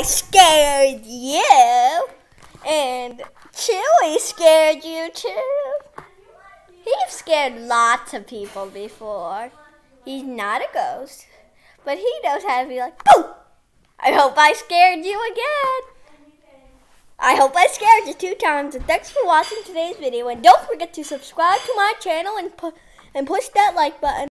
I scared you. And Chewey scared you too. He's scared lots of people before. He's not a ghost, but he knows how to be like, Boo! I hope I scared you again. I hope I scared you two times. And thanks for watching today's video. And don't forget to subscribe to my channel and, pu- and push that like button.